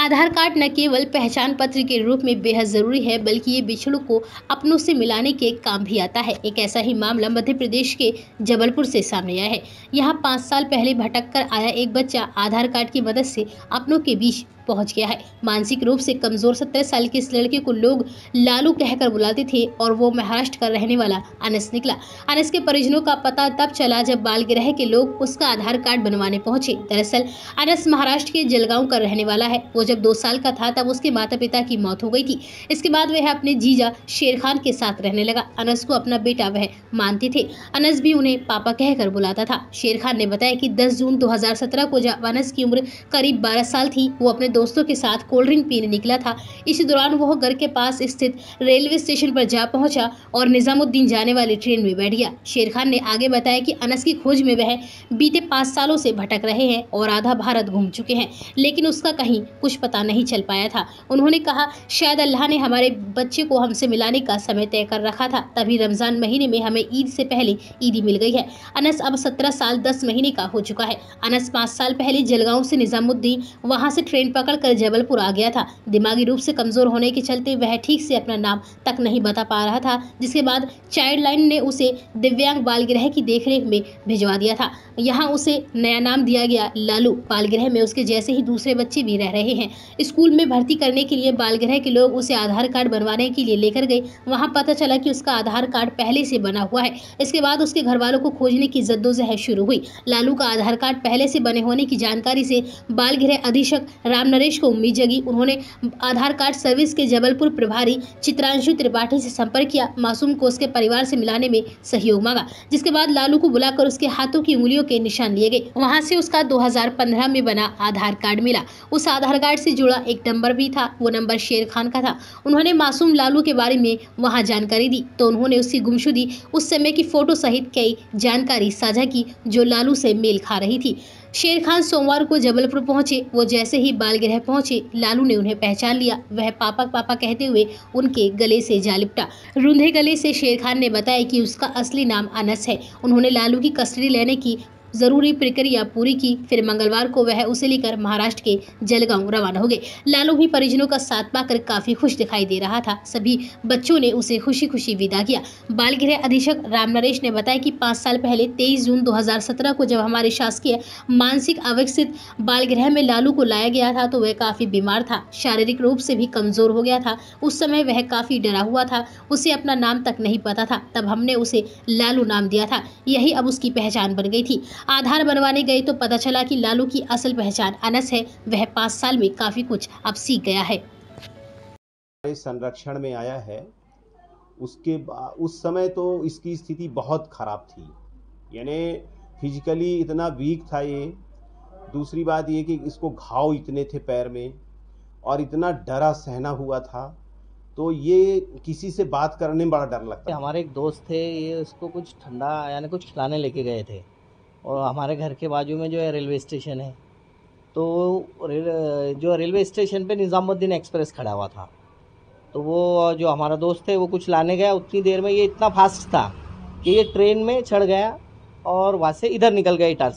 आधार card न केवल पहचान पत्र के रूप में बेहद ज़रूरी है, बल्कि ये बिछड़ों को अपनों से मिलाने के काम भी आता है। एक ऐसा ही मामला मध्य प्रदेश के जबलपुर से सामने आया है। यहाँ पाँच साल पहले भटक कर आया एक बच्चा आधार कार्ड की मदद से अपनों के बीच पहुँच गया है। मानसिक रूप से कमज़ोर सत्तर साल के इस लड़के को लोग लालू कहकर बुलाते थे और वो महाराष्ट्र का रहने वाला अनस निकला। अनस के परिजनों का पता तब चला जब बाल गिरह के लोग उसका आधार कार्ड बनवाने पहुँचे। दरअसल, अनस महाराष्ट्र के जलगांव का रहने वाला है। वो जब दो साल का था, तब उसके माता पिता की मौत हो गई थी। इसके बाद वह अपने जीजा शेर खान के साथ रहने लगा। अनस को अपना बेटा वह मानते थे। अनस भी उन्हें पापा कहकर बुलाता था। शेर खान ने बताया कि 10 जून 2017 को जब अनस की उम्र करीब 12 साल थी, वो अपने दोस्तों के साथ कोल्ड ड्रिंक पीने निकला था। इसी दौरान वह घर के पास स्थित रेलवे स्टेशन पर जा पहुँचा और निजामुद्दीन जाने वाली ट्रेन में बैठ गया। शेर खान ने आगे बताया कि अनस की खोज में वह बीते पाँच सालों से भटक रहे हैं और आधा भारत घूम चुके हैं, लेकिन उसका कहीं कुछ पता नहीं चल पाया था। उन्होंने कहा, शायद अल्लाह ने हमारे बच्चे को हमसे मिलाने का समय तय कर रखा था। तभी रमज़ान महीने में हमें ईद से पहले ईदी मिल गई है। अनस अब सत्रह साल दस महीने का हो चुका है। अनस पाँच साल पहले जलगांव से निजामुद्दीन वहाँ से ट्रेन पकड़कर जबलपुर आ गया था। दिमागी रूप से कमज़ोर होने के चलते वह ठीक से अपना नाम तक नहीं बता पा रहा था, जिसके बाद चाइल्ड लाइन ने उसे दिव्यांग बाल गृह की देखरेख में भिजवा दिया था। यहाँ उसे नया नाम दिया गया लालू। बाल गृह में उसके जैसे ही दूसरे बच्चे भी रह रहे हैं। स्कूल में भर्ती करने के लिए बाल गृह के लोग उसे आधार कार्ड बनवाने के लिए लेकर गए। वहाँ पता चला कि उसका आधार कार्ड पहले से बना हुआ है। इसके बाद उसके घर वालों को खोजने की जद्दोजहद शुरू हुई। लालू का आधार कार्ड पहले से बने होने की जानकारी से बाल गृह अधीक्षक राम नरेश को उम्मीद जगी। उन्होंने आधार कार्ड सर्विस के जबलपुर प्रभारी चित्रांशु त्रिपाठी से संपर्क किया। मासूम को उसके परिवार से मिलाने में सहयोग मांगा, जिसके बाद लालू को बुलाकर उसके हाथों की उंगलियों के निशान लिए गए। वहाँ से उसका 2015 में बना आधार कार्ड मिला। उस आधार कार्ड से जुड़ा एक नंबर भी था, वो नंबर शेर खान का था। उन्होंने मासूम लालू के बारे में वहाँ जानकारी दी तो उन्होंने उसकी गुमशुदी, उस समय की फ़ोटो सहित कई जानकारी साझा की, जो लालू से मेल खा रही थी। शेर खान सोमवार को जबलपुर पहुँचे, वो जैसे ही बाल बालगृह पहुँचे, लालू ने उन्हें पहचान लिया। वह पापा पापा कहते हुए उनके गले से जा लिपटा। रूंधे गले से शेर खान ने बताया कि उसका असली नाम अनस है। उन्होंने लालू की कस्टडी लेने की ज़रूरी प्रक्रिया पूरी की, फिर मंगलवार को वह उसे लेकर महाराष्ट्र के जलगांव रवाना हो गए। लालू भी परिजनों का साथ पाकर काफ़ी खुश दिखाई दे रहा था। सभी बच्चों ने उसे खुशी खुशी विदा किया। बाल गृह अधीक्षक राम नरेश ने बताया कि पाँच साल पहले तेईस जून दो हज़ार सत्रह को जब हमारे शासकीय मानसिक अविकसित बाल गृह में लालू को लाया गया था तो वह काफ़ी बीमार था। शारीरिक रूप से भी कमज़ोर हो गया था। उस समय वह काफ़ी डरा हुआ था। उसे अपना नाम तक नहीं पता था। तब हमने उसे लालू नाम दिया था। यही अब उसकी पहचान बन गई थी। आधार बनवाने गए तो पता चला कि लालू की असल पहचान अनस है। वह पाँच साल में काफ़ी कुछ अब सीख गया है। संरक्षण में आया है। उसके उस समय तो इसकी स्थिति बहुत खराब थी। यानी फिजिकली इतना वीक था ये। दूसरी बात ये कि इसको घाव इतने थे पैर में और इतना डरा सहना हुआ था। तो ये किसी से बात करने में बड़ा डर लगता हमारे एक दोस्त थे ये उसको कुछ ठंडा यानी कुछ खिलाने लेके गए थे। और हमारे घर के बाजू में जो है रेलवे स्टेशन है। तो रेल, जो रेलवे स्टेशन पे निज़ामुद्दीन एक्सप्रेस खड़ा हुआ था। तो वो जो हमारा दोस्त है, वो कुछ लाने गया। उतनी देर में ये इतना फास्ट था कि ये ट्रेन में चढ़ गया और वहाँ से इधर निकल गया इटार